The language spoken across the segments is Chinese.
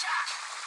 shot.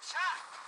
Shot!